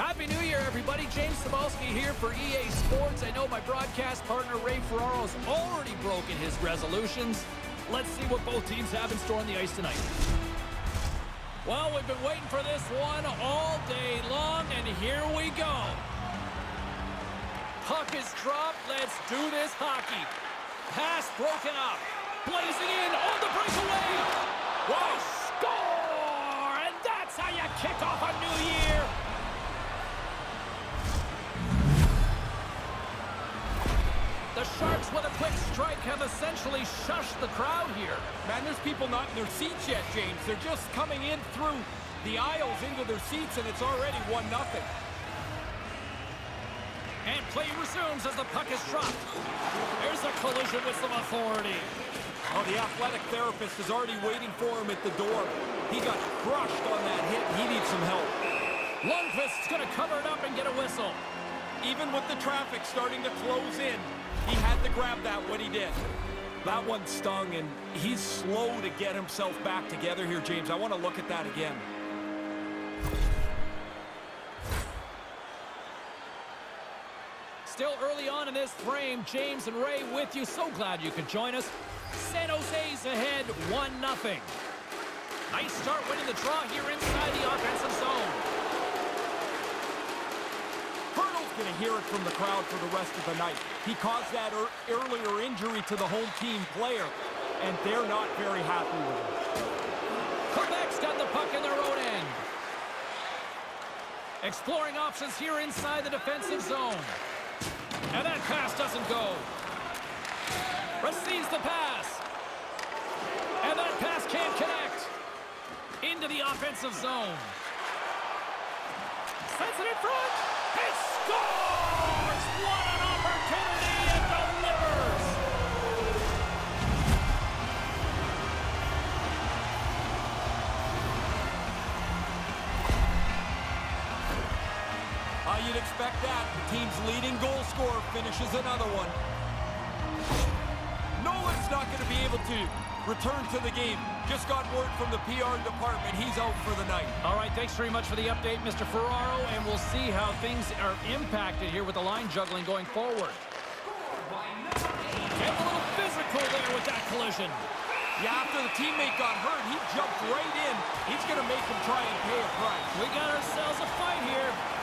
Happy New Year, everybody. James Cybulski here for EA Sports. I know my broadcast partner, Ray Ferraro's already broken his resolutions. Let's see what both teams have in store on the ice tonight. Well, we've been waiting for this one all day long, and here we go. Puck is dropped. Let's do this hockey. Pass broken up. Blazing in on the breakaway. What score! And that's how you kick off a new year. The Sharks, with a quick strike, have essentially shushed the crowd here. Man, there's people not in their seats yet, James. They're just coming in through the aisles into their seats, and it's already 1-0. And play resumes as the puck is dropped. There's a collision with some authority. Oh, the athletic therapist is already waiting for him at the door. He got crushed on that hit. He needs some help. Lundqvist's going to cover it up and get a whistle. Even with the traffic starting to close in, he had to grab that when he did. That one stung, and he's slow to get himself back together here, James. I want to look at that again. Still early on in this frame, James and Ray with you. So glad you could join us. San Jose's ahead 1-0. Nice start winning the draw here inside the offensive zone. Going to hear it from the crowd for the rest of the night. He caused that er earlier injury to the home team player, and they're not very happy with him. Quebec's got the puck in their own end. Exploring options here inside the defensive zone. And that pass doesn't go. Receives the pass. And that pass can't connect. Into the offensive zone. Sends it in front. He scores! What an opportunity and delivers! Uh, you'd expect that. The team's leading goal scorer finishes another one. Nolan's not going to be able to return to the game. Just got word from the PR department. He's out for the night. All right, thanks very much for the update, Mr. Ferraro, and we'll see how things are impacted here with the line juggling going forward. And a little physical there with that collision. Yeah, after the teammate got hurt, he jumped right in. He's going to make him try and pay a price. We got ourselves a fight here.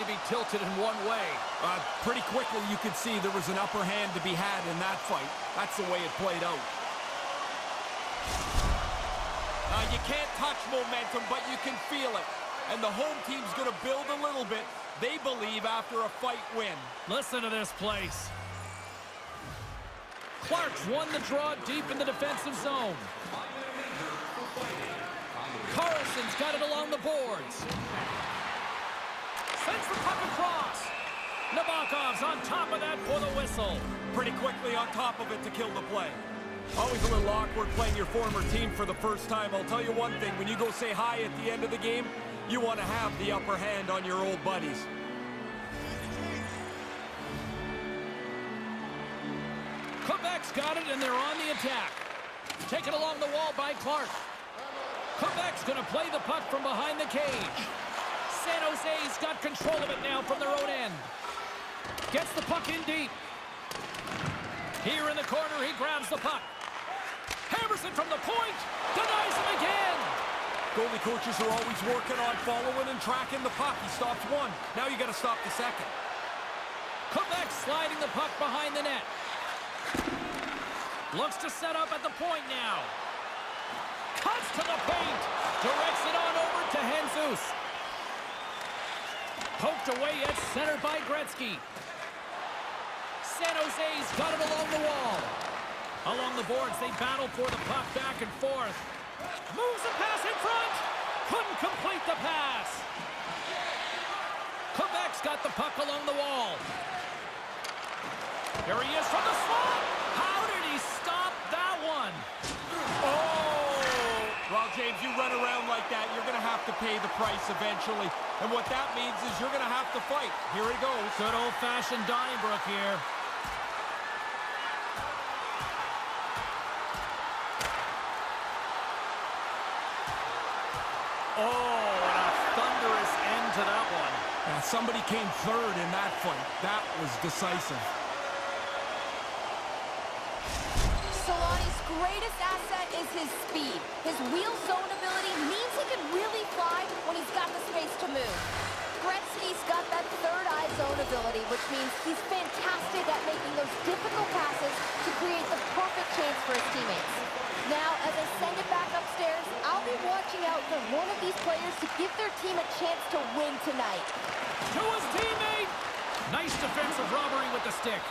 To be tilted in one way. Uh, pretty quickly, you could see there was an upper hand to be had in that fight. That's the way it played out. Uh, you can't touch momentum, but you can feel it. And the home team's going to build a little bit, they believe, after a fight win. Listen to this place. Clark's won the draw deep in the defensive zone. Carlson's got it along the boards. Sends the puck across. Nabokov's on top of that for the whistle. Pretty quickly on top of it to kill the play. Always a little awkward playing your former team for the first time. I'll tell you one thing, when you go say hi at the end of the game, you want to have the upper hand on your old buddies. Quebec's got it, and they're on the attack. Taken along the wall by Clark. Quebec's going to play the puck from behind the cage. San Jose's got control of it now from their own end. Gets the puck in deep. Here in the corner, he grabs the puck. Hammers it from the point. Denies him again. Goalie coaches are always working on following and tracking the puck. He stopped one. Now you got to stop the second. Quebec sliding the puck behind the net. Looks to set up at the point now. Cuts to the paint. Directs it on over to Jesus. Poked away at center by Gretzky. San Jose's got it along the wall. Along the boards, they battle for the puck back and forth. Moves the pass in front. Couldn't complete the pass. Quebec's got the puck along the wall. Here he is from the slot. How did he stop that one? Oh! Well, James, you run around like that, you're going to have to pay the price eventually. And what that means is you're going to have to fight. Here he goes. Good old-fashioned Donnybrook here. Oh, and a thunderous end to that one. Yeah, somebody came third in that fight. That was decisive. Solani's greatest asset is his speed. His wheel zone ability means he can really fly when he's got the space to move. Gretzky's got that third eye zone ability, which means he's fantastic at making those difficult passes to create the perfect chance for his teammates. Now, as I send it back upstairs, I'll be watching out for one of these players to give their team a chance to win tonight. To his teammate! Nice defensive robbery with the stick.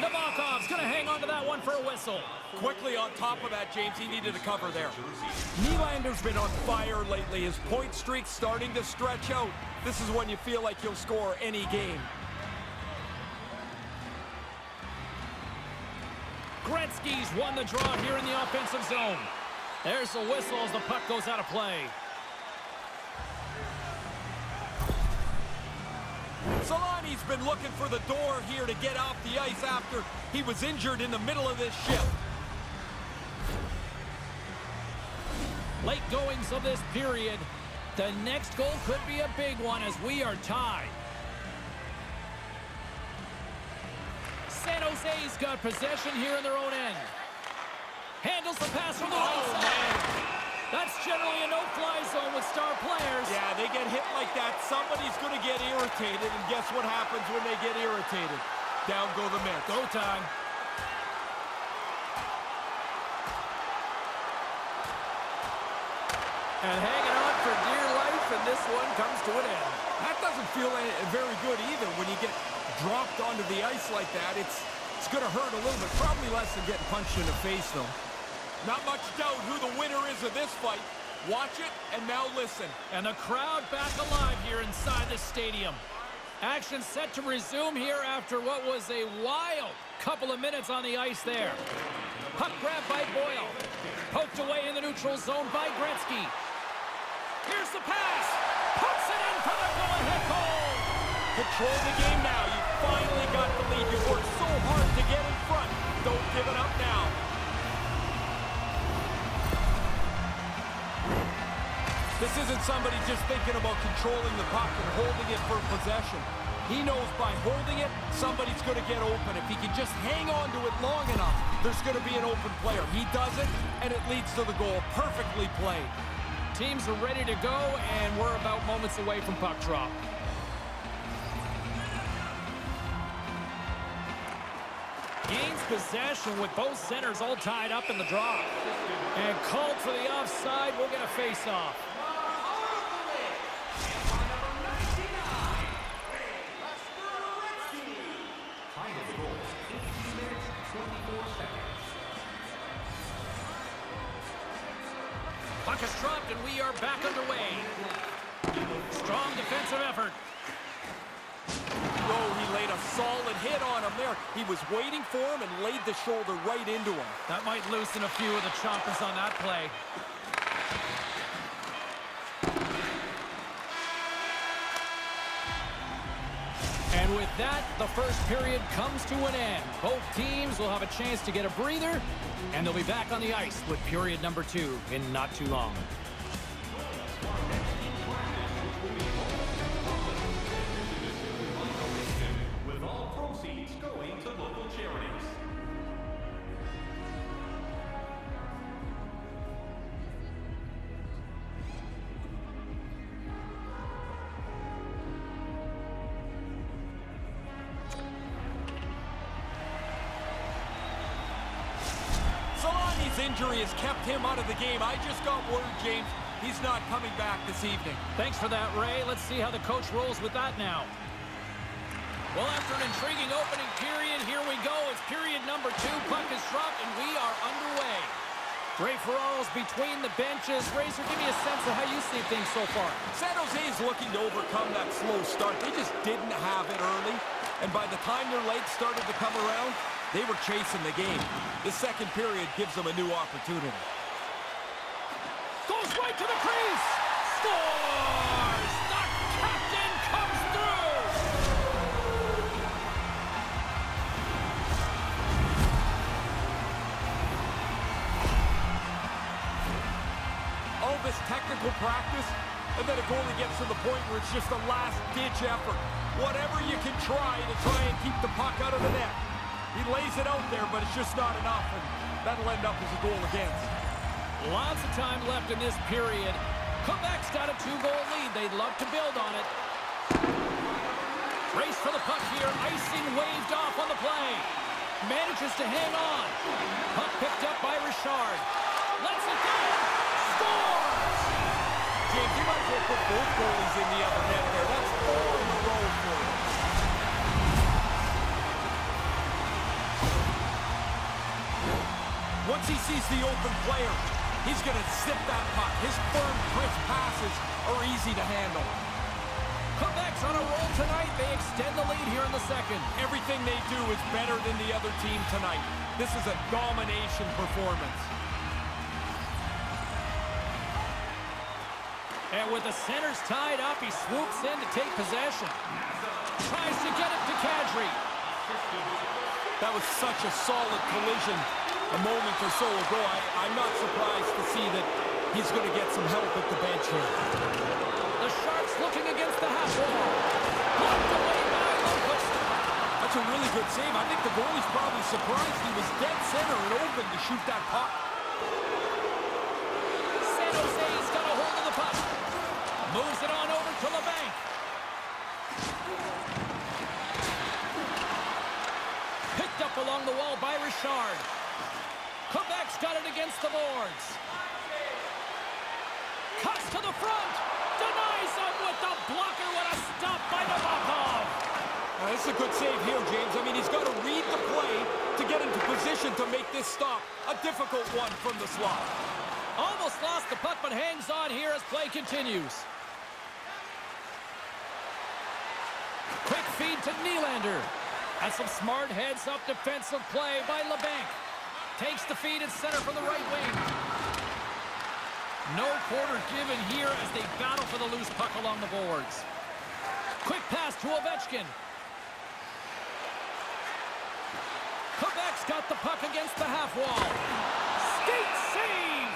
Nabokov's going to hang on to that one for a whistle. Quickly on top of that, James, he needed a cover there. Nylander's been on fire lately. His point streak's starting to stretch out. This is when you feel like you'll score any game. Gretzky's won the draw here in the offensive zone. There's the whistle as the puck goes out of play. Solani's been looking for the door here to get off the ice after he was injured in the middle of this shift. Late goings of this period. The next goal could be a big one as we are tied. San Jose's got possession here in their own end. Handles the pass from the right Oh, side. man. That's generally a no-fly zone with star players. Yeah, they get hit like that, somebody's going to get irritated, and guess what happens when they get irritated? Down go the Mets. Go time. And hanging on for dear life, and this one comes to an end. That doesn't feel very good either when you get dropped onto the ice like that. It's it's going to hurt a little bit. Probably less than getting punched in the face, though. Not much doubt who the winner is of this fight. Watch it, and now listen. And the crowd back alive here inside the stadium. Action set to resume here after what was a wild couple of minutes on the ice there. Puck grab by Boyle. Poked away in the neutral zone by Gretzky. Here's the pass. Puts it in for the go-ahead goal. Control the game now. Somebody just thinking about controlling the puck and holding it for possession. He knows by holding it, somebody's going to get open. If he can just hang on to it long enough, there's going to be an open player. He does it, and it leads to the goal. Perfectly played. Teams are ready to go, and we're about moments away from puck drop. Gains possession with both centers all tied up in the draw. And called for the offside. We'll get a face-off. Strong defensive effort. Oh, he laid a solid hit on him there. He was waiting for him and laid the shoulder right into him. That might loosen a few of the choppers on that play. And with that, the first period comes to an end. Both teams will have a chance to get a breather, and they'll be back on the ice with period number two in not too long. Solani's injury has kept him out of the game. I just got word, James, he's not coming back this evening. Thanks for that, Ray. Let's see how the coach rolls with that now. Well, after an intriguing opening period, here we go. It's period number two. Puck is dropped, and we are underway. Ray Ferraro's between the benches. Razor, give me a sense of how you see things so far. San Jose is looking to overcome that slow start. They just didn't have it early. And by the time their legs started to come around, they were chasing the game. The second period gives them a new opportunity. Goes right to the crease. Scores! The captain comes through! All this technical practice, and then a goalie gets to the point where it's just a last-ditch effort. Whatever you can try to try and keep the puck out of the net. He lays it out there, but it's just not enough, and that'll end up as a goal against. Lots of time left in this period. Quebec's got a two-goal lead. They'd love to build on it. Race for the puck here. Icing waved off on the play. Manages to hang on. Puck picked up by Richard. Lets it go. Scores! James, you might as well put both goalies in the other net there. That's four in a row for you. Once he sees the open player, he's going to zip that puck. His firm, crisp passes are easy to handle. Quebec's on a roll tonight. They extend the lead here in the second. Everything they do is better than the other team tonight. This is a domination performance. And with the centers tied up, he swoops in to take possession. Tries to get it to Kadri. That was such a solid collision a moment or so ago. I, I'm not surprised to see that he's going to get some help at the bench here. The Sharks looking against the half wall. Blocked away by Lundqvist. That's a really good save. I think the goalie's probably surprised he was dead center and open to shoot that puck. San Jose's got a hold of the puck. Moves it on over to Labanc. Picked up along the wall by Richard. Quebec's got it against the boards. Cuts to the front. Denies him with the blocker. What a stop by Nabokov. Uh, this is a good save here, James. I mean, he's got to read the play to get into position to make this stop. A difficult one from the slot. Almost lost the puck, but hangs on here as play continues. Quick feed to Nylander. That's some smart heads-up defensive play by Labanc. Takes the feed at center from the right wing. No quarter given here as they battle for the loose puck along the boards. Quick pass to Ovechkin. Quebec's got the puck against the half wall. Skate save!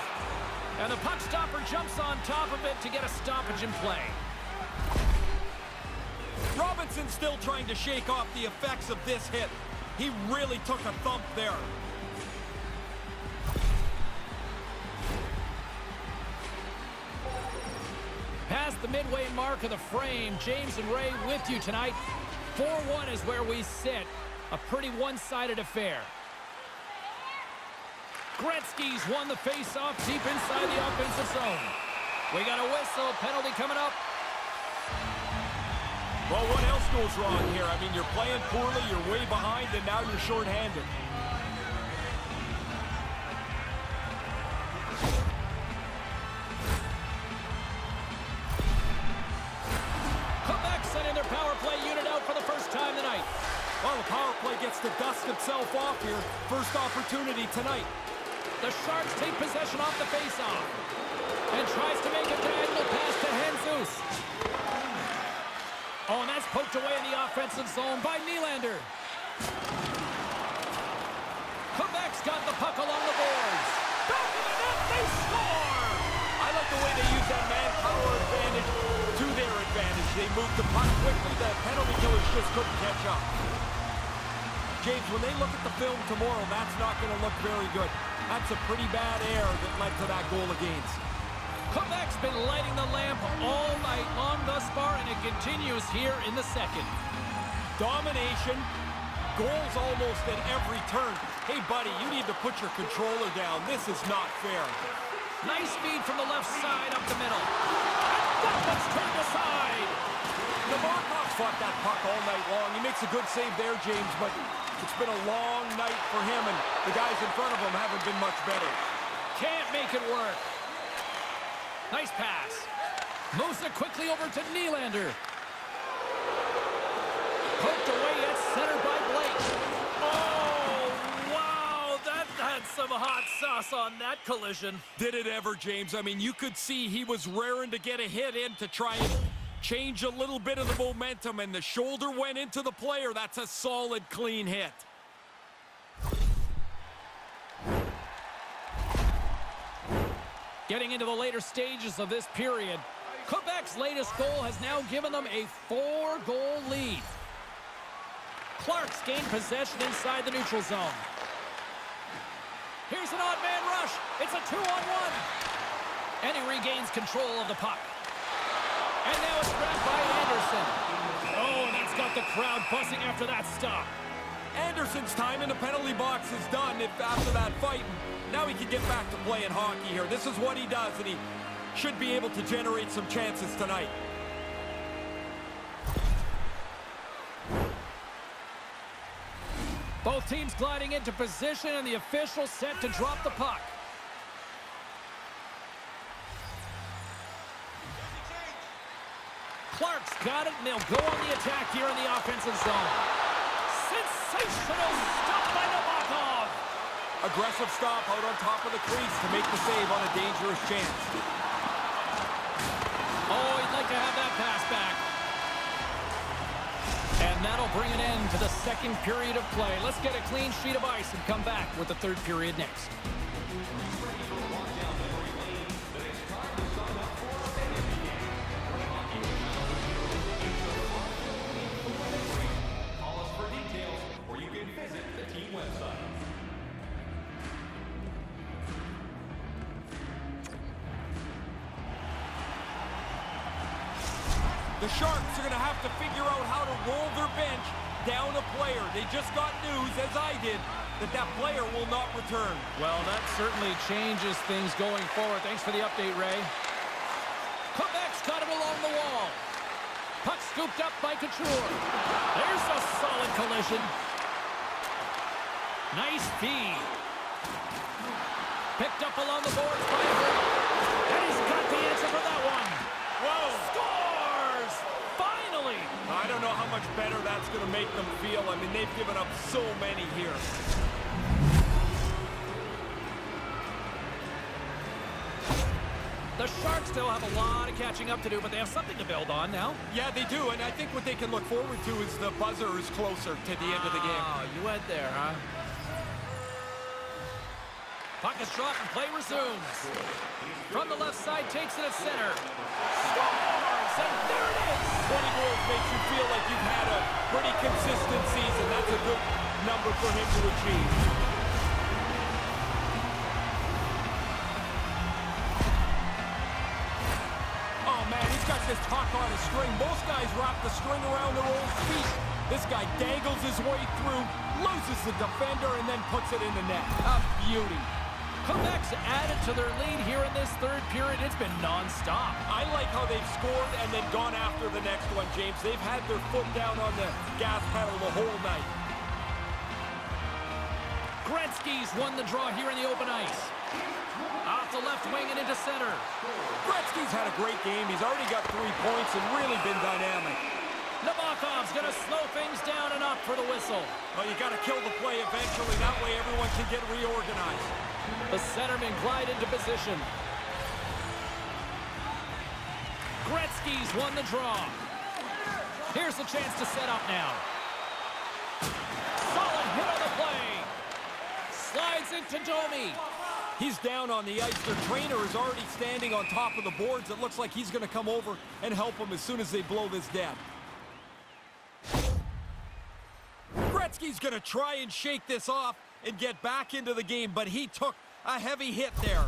And the puck stopper jumps on top of it to get a stoppage in play. Robinson still trying to shake off the effects of this hit. He really took a thump there. Past the midway mark of the frame, James and Ray with you tonight. 4-1 is where we sit. A pretty one-sided affair. Gretzky's won the face-off deep inside the offensive zone. We got a whistle, penalty coming up. Well, what else goes wrong here? I mean, you're playing poorly, you're way behind, and now you're shorthanded. First opportunity tonight. The Sharks take possession off the faceoff. And tries to make a diagonal pass to Jesus. Oh, and that's poked away in the offensive zone by Nylander. Quebec's got the puck along the boards. Back of the net, they score! I like the way they use that manpower advantage to their advantage. They moved the puck quickly. The penalty killers just couldn't catch up. James, when they look at the film tomorrow, that's not going to look very good. That's a pretty bad error that led to that goal against. Quebec's been lighting the lamp all night long thus far, and it continues here in the second. Domination, goals almost at every turn. Hey, buddy, you need to put your controller down. This is not fair. Nice feed from the left side up the middle. And that turned aside. Nabokov fought that puck all night long. He makes a good save there, James, but it's been a long night for him, and the guys in front of him haven't been much better. Can't make it work. Nice pass. Moves it quickly over to Nylander. Poked away at center by Blake. Oh, wow, that had some hot sauce on that collision. Did it ever, James? I mean, you could see he was raring to get a hit in to try and change a little bit of the momentum, and the shoulder went into the player. That's a solid, clean hit. Getting into the later stages of this period, Quebec's latest goal has now given them a four-goal lead. Clark's gained possession inside the neutral zone. Here's an odd man rush. It's a two-on-one. And he regains control of the puck. And now it's grabbed by Anderson. Oh, and that's got the crowd buzzing after that stop. Anderson's time in the penalty box is done if after that fight. Now he can get back to playing hockey here. This is what he does, and he should be able to generate some chances tonight. Both teams gliding into position, and the official set to drop the puck. Clark's got it, and they'll go on the attack here in the offensive zone. Sensational stop by Nabokov. Aggressive stop out on top of the crease to make the save on a dangerous chance. Oh, he'd like to have that pass back. And that'll bring an end to the second period of play. Let's get a clean sheet of ice and come back with the third period next. The Sharks are going to have to figure out how to roll their bench down a player. They just got news, as I did, that that player will not return. Well, that certainly changes things going forward. Thanks for the update, Ray. Quebec's got it along the wall. Puck scooped up by Couture. There's a solid collision. Nice feed. Picked up along the boards by Hertl. And he's got the answer for that one. Whoa! Scores! Finally! I don't know how much better that's going to make them feel. I mean, they've given up so many here. The Sharks still have a lot of catching up to do, but they have something to build on now. Yeah, they do, and I think what they can look forward to is the buzzer is closer to the end of the game. Oh, you went there, huh? Puck is dropped and play resumes. From the left side, takes it at center. And there it is! 20 goals makes you feel like you've had a pretty consistent season. That's a good number for him to achieve. Oh, man, he's got this puck on a string. Most guys wrap the string around their own feet. This guy dangles his way through, loses the defender, and then puts it in the net. A beauty. Quebec's added to their lead here in this third period. It's been nonstop. I like how they've scored and then gone after the next one, James. They've had their foot down on the gas pedal the whole night. Gretzky's won the draw here in the open ice. Off the left wing and into center. Gretzky's had a great game. He's already got three points and really been dynamic. Nabokov's going to slow things down and up for the whistle. Well, you got to kill the play eventually. That way everyone can get reorganized. The centerman glide into position. Gretzky's won the draw. Here's the chance to set up now. Solid hit on the play. Slides into Domi. He's down on the ice. Their trainer is already standing on top of the boards. It looks like he's going to come over and help them as soon as they blow this dead. Gretzky's going to try and shake this off and get back into the game, but he took a heavy hit there.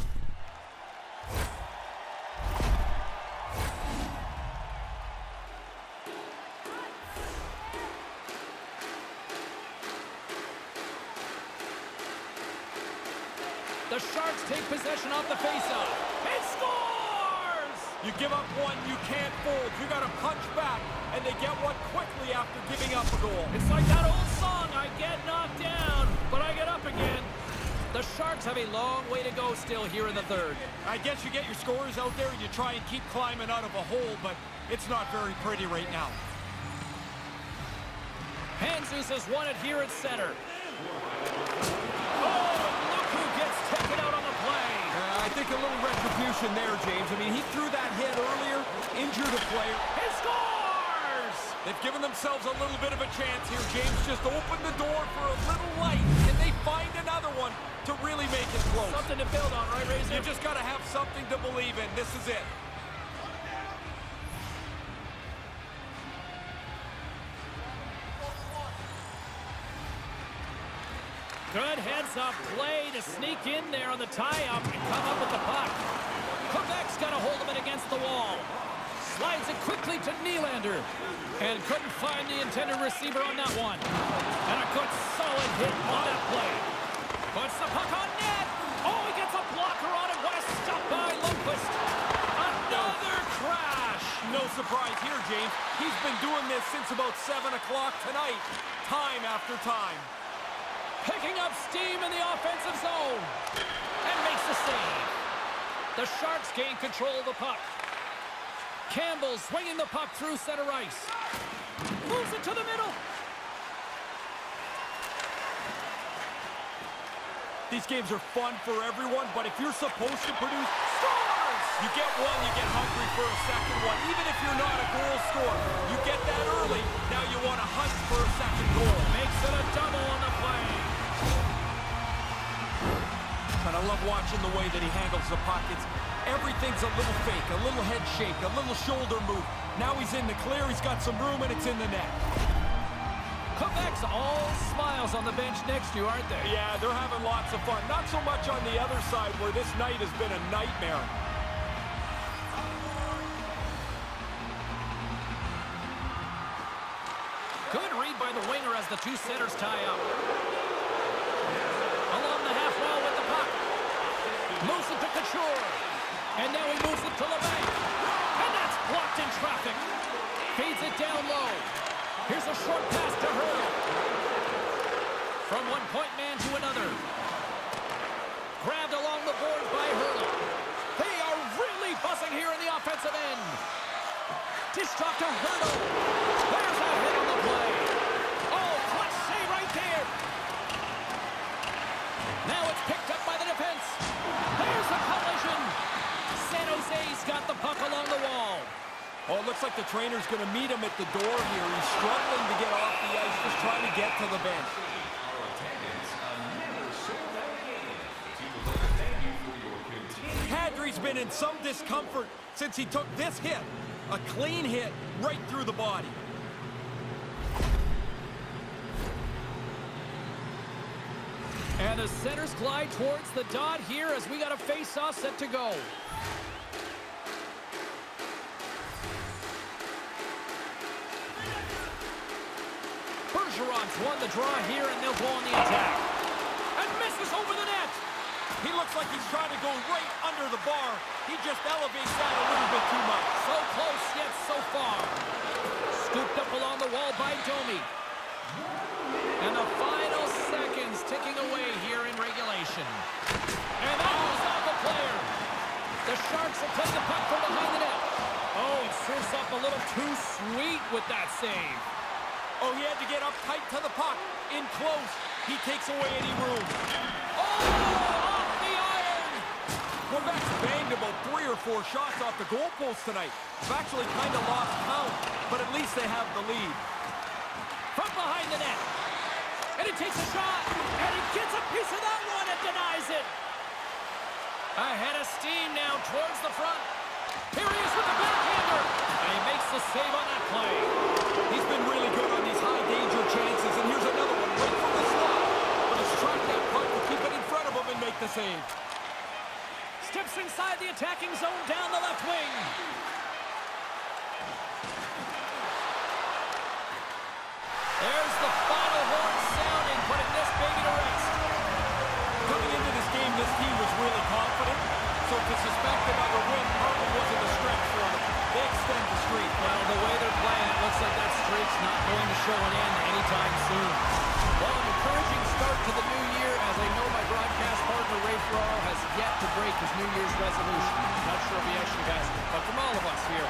The Sharks take possession off the faceoff. It scores! You give up one, you can't fold. You got to punch back, and they get one quickly after giving up a goal. It's like that old song, I get knocked down, Sharks have a long way to go still here in the third. I guess you get your scores out there and you try and keep climbing out of a hole, but it's not very pretty right now. Hanzus has won it here at center. Oh, look who gets taken out on the play. Uh, I think a little retribution there, James. I mean, he threw that hit earlier, injured a player. He scores! They've given themselves a little bit of a chance here. James just opened the door for a little light. Find another one to really make it close? Something to build on, right, Razor? You just got to have something to believe in. This is it. Good heads-up play to sneak in there on the tie-up and come up with the puck. Quebec's got a hold of it against the wall. Slides it quickly to Nylander. And couldn't find the intended receiver on that one. And a good hit on that play. Puts the puck on net. Oh, he gets a blocker on it. What a stop by Lundqvist. Another crash. No surprise here, James. He's been doing this since about 7 o'clock tonight. Time after time. Picking up steam in the offensive zone. And makes the save. The Sharks gain control of the puck. Campbell swinging the puck through center ice. Moves it to the middle. These games are fun for everyone, but if you're supposed to produce scores, you get one, you get hungry for a second one. Even if you're not a goal scorer, you get that early. Now you want to hunt for a second goal. Makes it a double on the play. And I love watching the way that he handles the pockets. Everything's a little fake, a little head shake, a little shoulder move. Now he's in the clear, he's got some room, and it's in the net. Quebec's all smiles on the bench next to you, aren't they? Yeah, they're having lots of fun. Not so much on the other side where this night has been a nightmare. Good read by the winger as the two centers tie up. Along the half wall with the puck. Moves it to Couture. And now he moves it to Labanc. And that's blocked in traffic. Feeds it down low. Here's a short pass to Hertl. From one point man to another. Grabbed along the boards by Hertl. They are really buzzing here in the offensive end. Dish drop to Hertl. There's a hit on the play. Oh, clutch save right there. Now it's picked up by the defense. There's the collision. San Jose's got the puck along the wall. Oh, it looks like the trainer's going to meet him at the door here. He's struggling to get off the ice, just trying to get to the bench. Kadri's been in some discomfort since he took this hit. A clean hit right through the body. And the centers glide towards the dot here as we got a face-off set to go. Won the draw here, and they'll go on the attack. And misses over the net. He looks like he's trying to go right under the bar. He just elevates that a little bit too much. So close, yet so far. Scooped up along the wall by Domi. And the final seconds ticking away here in regulation. And that goes off the player. The Sharks will take the puck from behind the net. Oh, it serves up a little too sweet with that save. Oh, he had to get up tight to the puck. In close, he takes away any room. Oh, off the iron. Quebec's banged about three or four shots off the goalpost tonight. They've actually kind of lost count, but at least they have the lead. From behind the net. And he takes a shot. And he gets a piece of that one and denies it. Ahead of steam now towards the front. Here he is with the backhander. Makes the save on that play. He's been really good on these high-danger chances, and here's another one right from the slot. But he's tracked that puck to keep it in front of him and make the save. Steps inside the attacking zone down the left wing. There's the final horn sounding, putting this baby to rest. Coming into this game, this team was really confident, so to suspect another win probably wasn't a stretch for them. They extend the streak. Well, the way they're playing, it looks like that streak's not going to show an end anytime soon. Well, an encouraging start to the new year, as I know my broadcast partner, Ray Ferraro, has yet to break his New Year's resolution. Not sure if he actually has, but from all of us here,